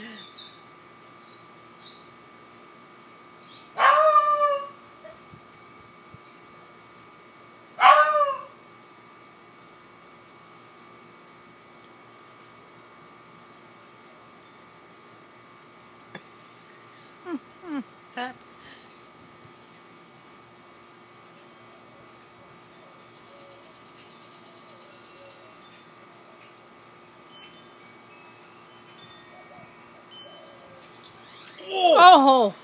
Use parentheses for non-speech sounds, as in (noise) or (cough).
Yeah. (laughs) oh!